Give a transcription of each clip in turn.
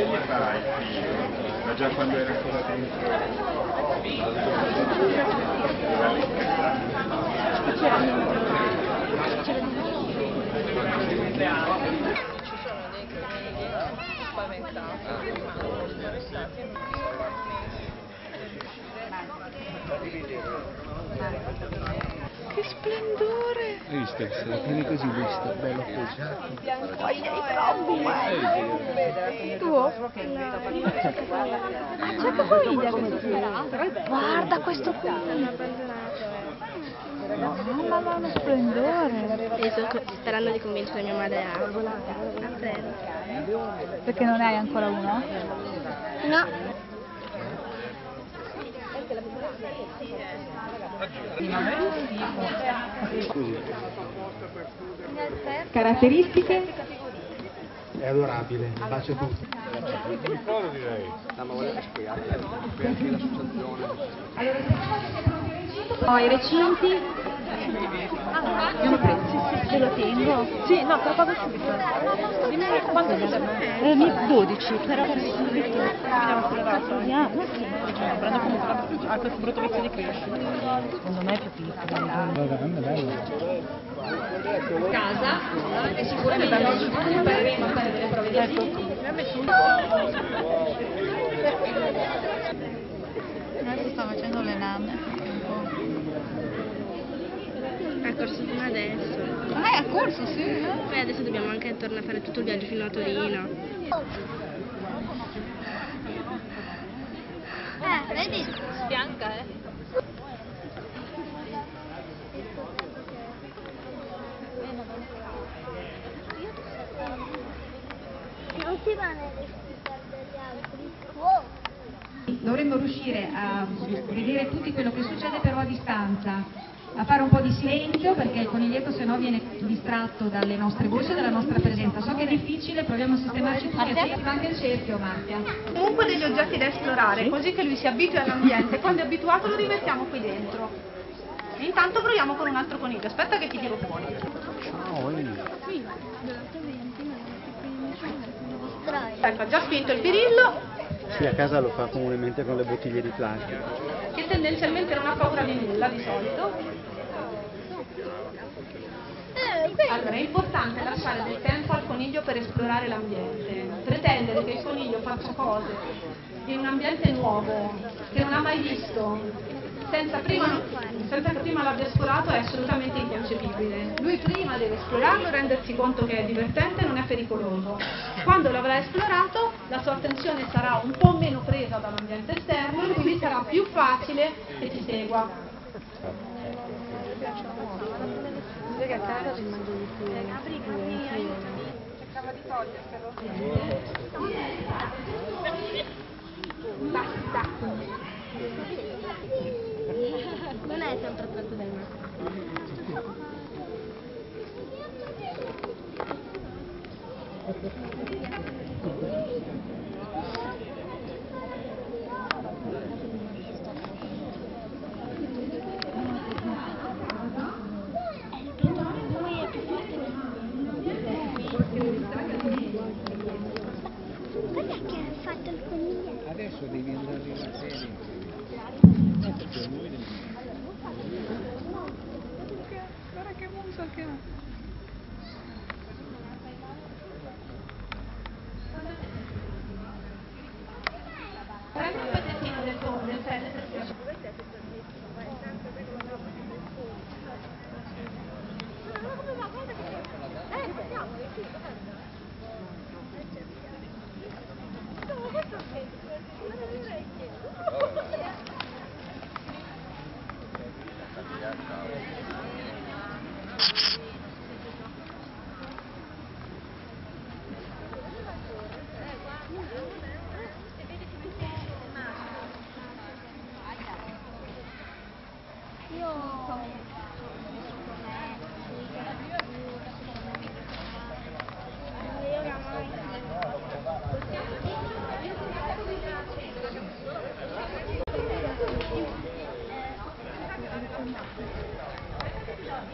che gli fa il figlio? Ma già quando era ancora dentro... Ci sono dei crimini spaventati, ma spaventati Che splendore! Hai visto? Se la tieni così lui sta bello. Poi sei troppo bello! Tuo? Ah, c'è che famiglia questo? Guarda questo qui! Mamma mia, uno splendore! Sto sperando di convincere mia madre a, a prendere. Perché non hai ancora uno? No, Caratteristiche? È adorabile, bacia tutti. Poi i recinti? Non prezzi, ce lo tengo. Sì, no, te lo pago subito. Quanto mi. Eh, 12, però per subito. Abbiamo. Prendo comunque ha questo brutto vizio di crescita. Secondo me è più piccolo. Casa è sicuramente per fare delle prove di Adesso sta facendo le nane. Ha corso fino adesso. Ah, è a corso, sì. eh? Poi adesso dobbiamo anche tornare a fare tutto il viaggio fino a Torino. Eh, vedi? Bianca, eh. Non si va nelle scooter degli altri. Wow. dovremmo riuscire a vedere tutti quello che succede però a distanza, a fare un po' di silenzio perché il coniglietto se no viene distratto dalle nostre voci e dalla nostra presenza. So che è difficile, proviamo a sistemarci tutti anche il cerchio Martia. comunque degli oggetti da esplorare, così che lui si abitui all'ambiente. Quando è abituato lo rimettiamo qui dentro. E intanto proviamo con un altro coniglio. Aspetta che ti tiro fuori. Dai. Ecco, ha già spinto il pirillo, Sì, a casa lo fa comunemente con le bottiglie di plastica. che tendenzialmente non ha paura di nulla di solito. Eh, Allora, è importante lasciare del tempo al coniglio per esplorare l'ambiente. Pretendere che il coniglio faccia cose in un ambiente nuovo, che non ha mai visto, senza, prima, senza che prima l'abbia esplorato è assolutamente prima deve esplorarlo e rendersi conto che è divertente e non è pericoloso. Quando l'avrà esplorato, la sua attenzione sarà un po' meno presa dall'ambiente esterno e quindi sarà più facile che ti segua. Basta. Non è sempre tratto del mare. lui è più forte Cos'è che ha fatto il coniglietto? Adesso devi andare la serie. Guarda che muso che ha.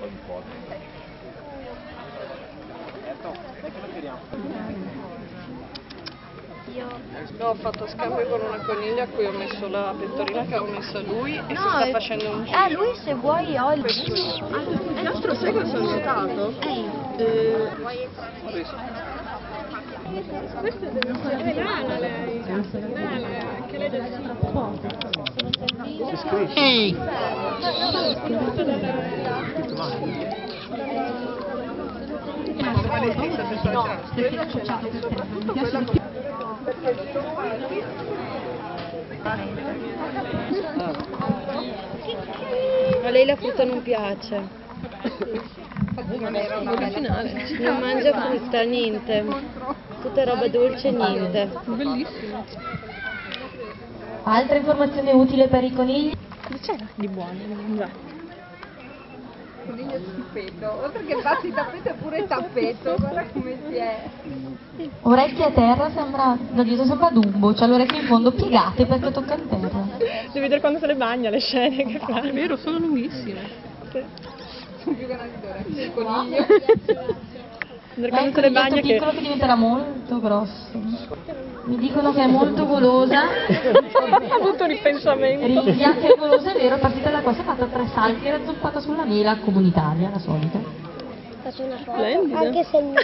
ogni cosa. Certo. Io ho fatto scambio con una coniglia a cui ho messo la pettorina che ho messo a lui e no, si sta facendo un eh, giro. Eh, lui se vuoi ho il giro. Ah, eh. Il nostro sai cosa eh. ho notato? Eh. Questo è deve essere bella lei, bella, che lei deve essere un po'. Ehi! Hey. A lei la frutta non piace. Non mangia frutta, niente. Tutta roba dolce, niente. Altra informazione utile per i conigli? Coniglio stupendo, oltre che batti tappeto è pure tappeto, guarda come si è. Orecchie a terra sembra, da dietro sembra Dumbo, c'ha le orecchie in fondo piegate perché tocca a terra. devi vedere quando se le bagna le scene che fa. È vero, sono lunghissime. Sono più grandi d'orecchie, il coniglio. Ma quando il se le bagna che... piccolo che diventerà molto grosso. Mi dicono che è molto golosa, ha avuto un ripensamento. rivia che è golosa, è vero, è partita da qua, si è fatta tre salti, era zoppata sulla mela comunitaria, la solita. Faccio una foto. Splendida. Anche se il mio...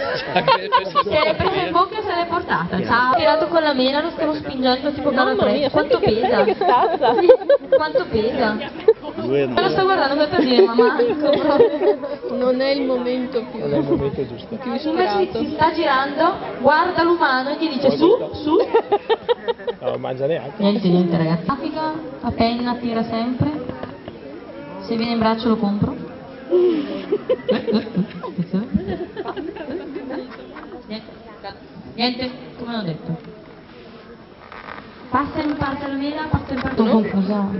Se l'è presa in bocca e se l'è portata. Ciao. Tirato con la mela, lo stiamo spingendo tipo Mamma mia, Quanto senti che- pesa? senti che stazza. Quanto pesa? Due Me lo sto guardando per dire, ma manco proprio. Non è il momento più, non è il momento giusto. Invece si sta girando, guarda l'umano e gli dice su, su. Non mangia neanche. Niente, niente ragazzi. Grafica, a penna, tira sempre. Se viene in braccio lo compro. Niente, come ho detto. Passa in parte la mela, passa in parte... Sono confusa.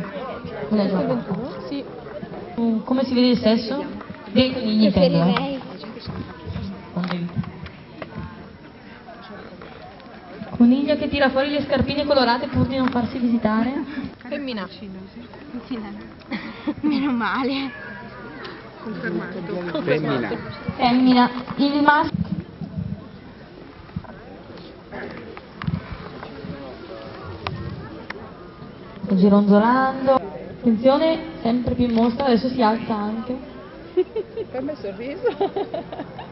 È giocata. Sì. Mm, Come si vede il sesso? Dei conigli intendo, eh. Coniglia che tira fuori le scarpine colorate pur di non farsi visitare. Femmina. Meno male. Femmina. Femmina. Il maschio. Sto gironzolando. Attenzione, sempre più in mostra, adesso si alza anche. Per me sorriso.